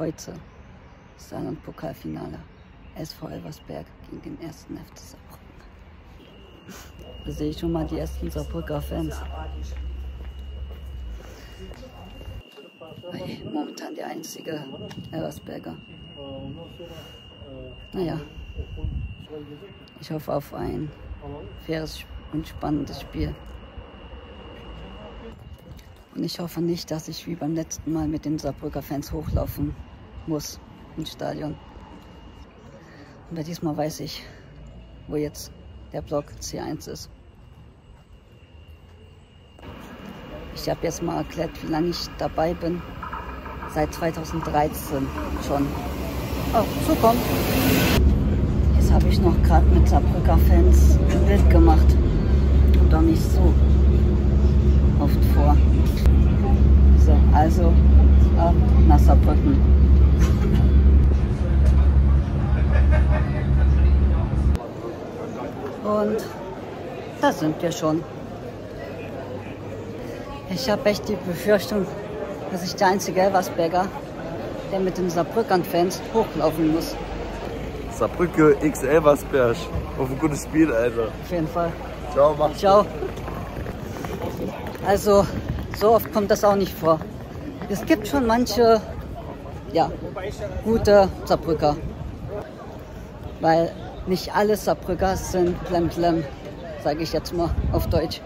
Heute ist ein Pokalfinale. SV Elversberg gegen den ersten FC Saarbrücken. Da sehe ich schon mal die ersten Saarbrücker Fans. Hey, momentan der einzige Elversberger. Naja, ich hoffe auf ein faires und spannendes Spiel. Und ich hoffe nicht, dass ich wie beim letzten Mal mit den Saarbrücker Fans hochlaufen muss ins Stadion. Aber diesmal weiß ich, wo jetzt der Block C1 ist. Ich habe jetzt mal erklärt, wie lange ich dabei bin. Seit 2013 schon. Oh, so kommt. Jetzt habe ich noch gerade mit Saarbrücker Fans ein Bild gemacht. Kommt doch nicht so oft vor. So, also ab nach Saarbrücken. Und da sind wir schon. Ich habe echt die Befürchtung, dass ich der einzige Elversberger, der mit den Saarbrückern-Fans hochlaufen muss. Saarbrücke X Elversberg. Auf ein gutes Spiel, Alter. Auf jeden Fall. Ciao, mach's Ciao. Also, so oft kommt das auch nicht vor. Es gibt schon manche, ja, gute Saarbrücker. Weil nicht alle Saarbrücker sind Plemplem, sage ich jetzt mal auf Deutsch.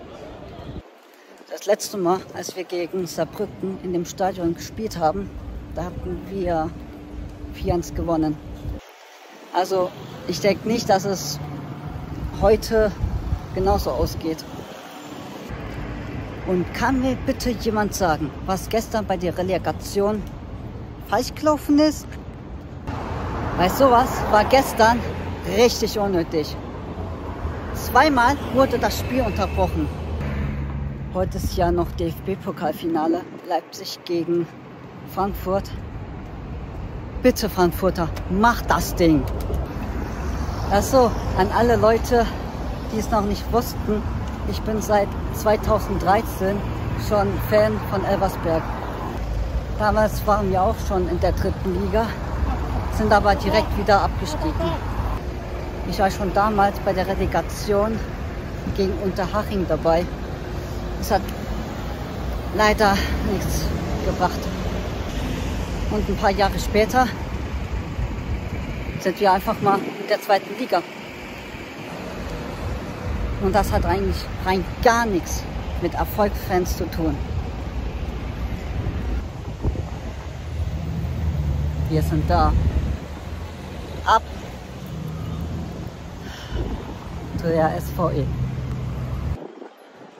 Das letzte Mal, als wir gegen Saarbrücken in dem Stadion gespielt haben, da hatten wir 4-1 gewonnen. Also ich denke nicht, dass es heute genauso ausgeht. Und kann mir bitte jemand sagen, was gestern bei der Relegation falsch gelaufen ist? Weil sowas war gestern richtig unnötig. Zweimal wurde das Spiel unterbrochen. Heute ist ja noch DFB-Pokalfinale. Leipzig gegen Frankfurt. Bitte Frankfurter, macht das Ding. Achso, an alle Leute, die es noch nicht wussten, ich bin seit 2013 schon Fan von Elversberg. Damals waren wir auch schon in der dritten Liga, sind aber direkt wieder abgestiegen. Ich war schon damals bei der Relegation gegen Unterhaching dabei. Es hat leider nichts gebracht. Und ein paar Jahre später sind wir einfach mal in der zweiten Liga. Und das hat eigentlich rein gar nichts mit Erfolgsfans zu tun. Wir sind da. Ab zu der SVE.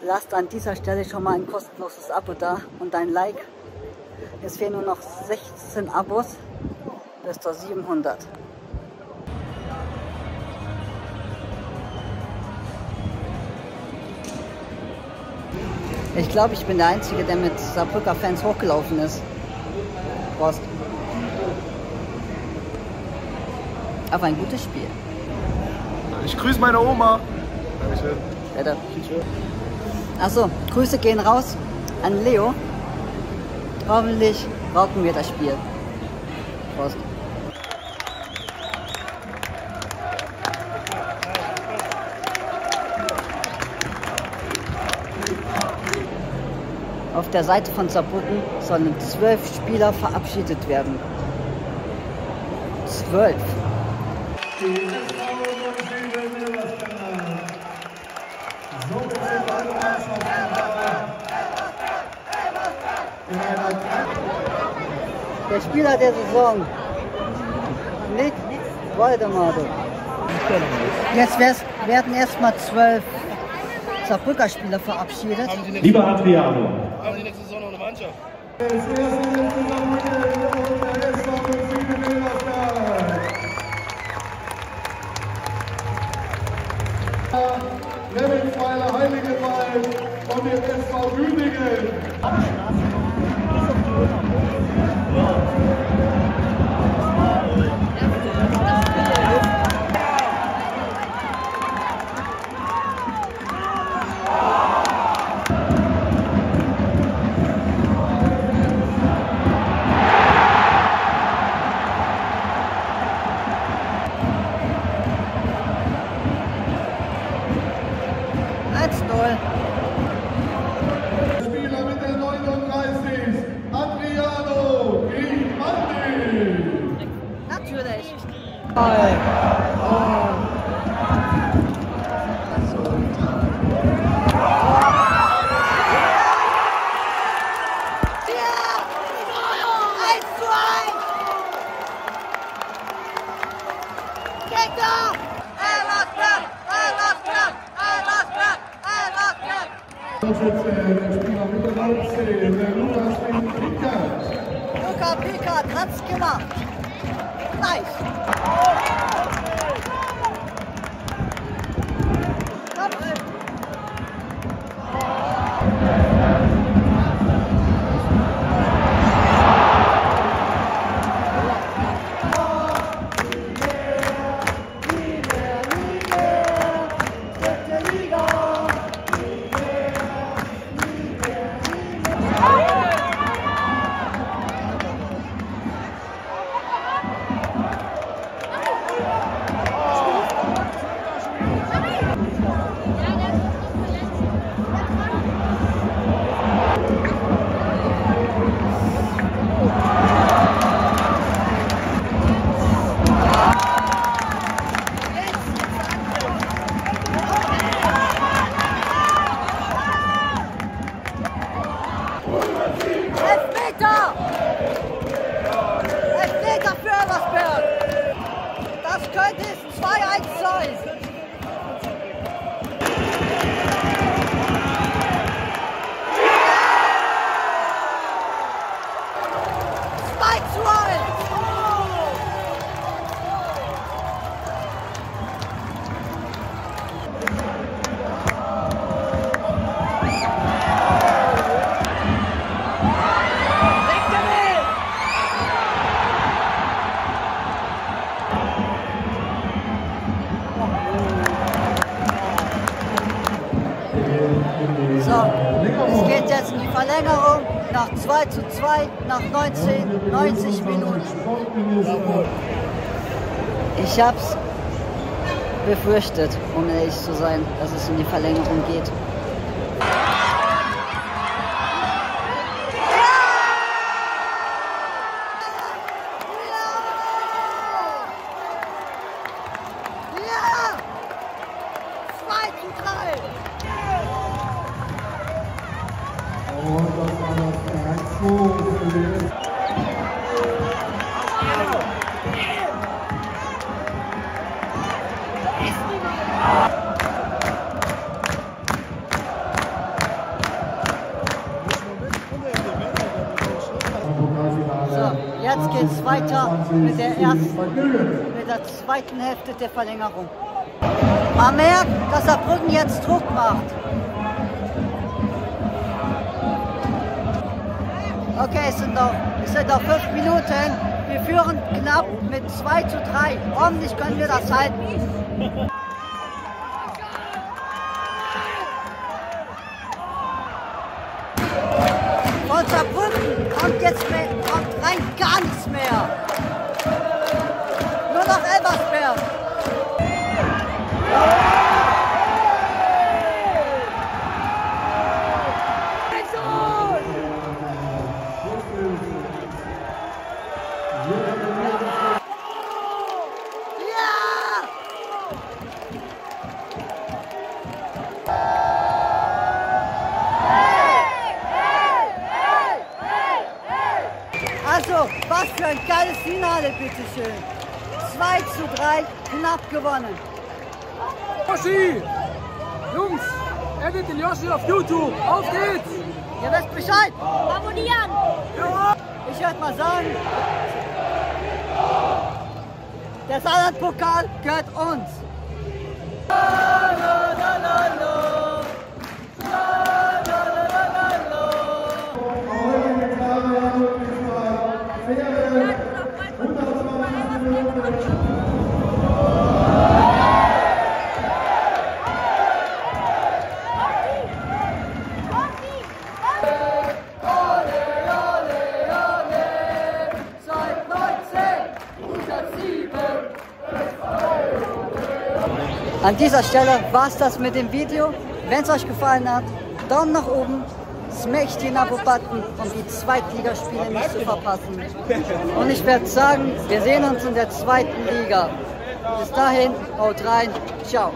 Lasst an dieser Stelle schon mal ein kostenloses Abo da und ein Like. Es fehlen nur noch 16 Abos bis zur 700. Ich glaube, ich bin der Einzige, der mit Saarbrücker Fans hochgelaufen ist. Prost. Auf ein gutes Spiel. Ich grüße meine Oma. Dankeschön. Bitte. Achso, Grüße gehen raus an Leo. Hoffentlich rocken wir das Spiel. Prost. Auf der Seite von Saarbrücken sollen zwölf Spieler verabschiedet werden. Zwölf. Der Spieler der Saison. Nick Waldemade. Jetzt werden erstmal zwölf Saarbrücker Spieler verabschiedet. Lieber Adriano, Haben die nächste Saison noch eine Mannschaft? Jetzt der Spieler mit der 19, der Lukas Pinkert. Luca Pickard hat's gemacht. life. Das könnte es 2-1 sein. Verlängerung nach 2 zu 2 nach 19, 90 Minuten. Ich hab's befürchtet, um ehrlich zu sein, dass es in die Verlängerung geht. Jetzt geht's weiter mit der ersten, mit der zweiten Hälfte der Verlängerung. Man merkt, dass Saarbrücken jetzt Druck macht. Okay, es sind noch, es sind noch fünf Minuten. Wir führen knapp mit 2 zu 3. Ordentlich können wir das halten. Finale, bitteschön. 2 zu 3, knapp gewonnen. Yoshi! Jungs, edit den Yoshi auf YouTube. Auf geht's! Ihr wisst Bescheid. Abonnieren! Ich würde mal sagen, der Saarland-Pokal gehört uns. An dieser Stelle war es das mit dem Video. Wenn es euch gefallen hat, Daumen nach oben, smash den Abo-Button, um die Zweitligaspiele nicht zu verpassen. Und ich werde sagen, wir sehen uns in der zweiten Liga. Bis dahin, haut rein, ciao.